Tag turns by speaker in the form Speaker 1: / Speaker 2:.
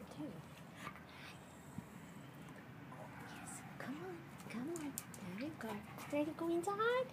Speaker 1: there too. Yes. Come on, come on. There you go. Ready to go inside?